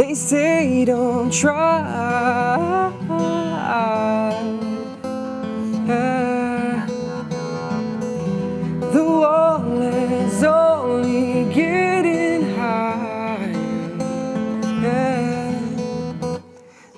They say don't try.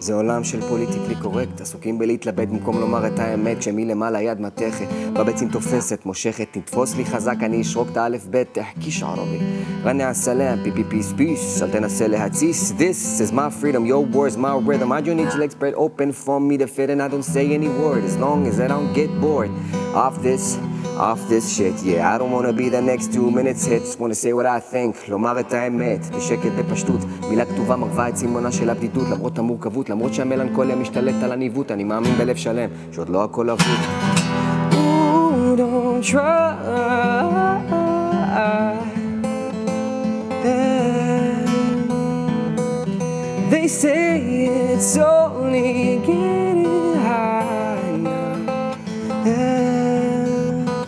זה עולם של פוליטיקלי קורקט, עסוקים בלהתלבט במקום לומר את האמת, שמלמעלה יד מתכת, בביצים תופסת, מושכת, תתפוס לי חזק, אני אשרוק את האלף בית, תחכיש ערבי. רני הסלאם, פי פי פיס פיס, אל תנסה להתסיס, this is my freedom, your words, my rhythm, I don't need your legs spread open for me to fit and I don't say any word, as long as I don't get bored off this. off this shit, yeah, I don't wanna be the next two minutes hit, just wanna say what I think, לומר את האמת, בשקט בפשטות, מילה כתובה מרווה את צימונה של הבדידות, למרות המורכבות, למרות שהמלנכוליה משתלטת על הניווט, אני מאמין בלב שלם, שעוד לא הכל אבוד. Ooh, don't try. They say it's only getting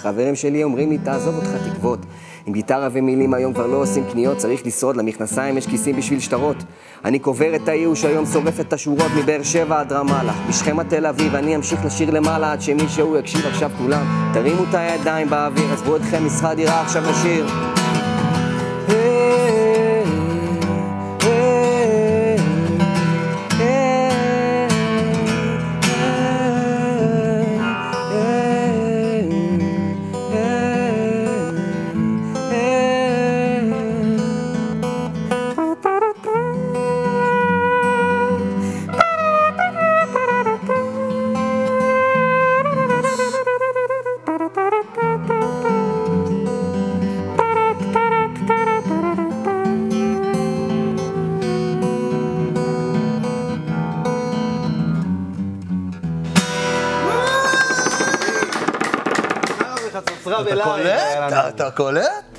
חברים שלי אומרים לי, תעזוב אותך תקוות. עם גיטרה ומילים היום כבר לא עושים קניות, צריך לשרוד, למכנסיים יש כיסים בשביל שטרות. אני קובר את הייאוש היום, שורף את השורות מבאר שבע עד רמאללה. בשכם התל אביב, אני אמשיך לשיר למעלה עד שמישהו יקשיב עכשיו כולם. תרימו את הידיים באוויר, עזבו אתכם משכר דירה, עכשיו נשיר. אתה קולט? אתה קולט?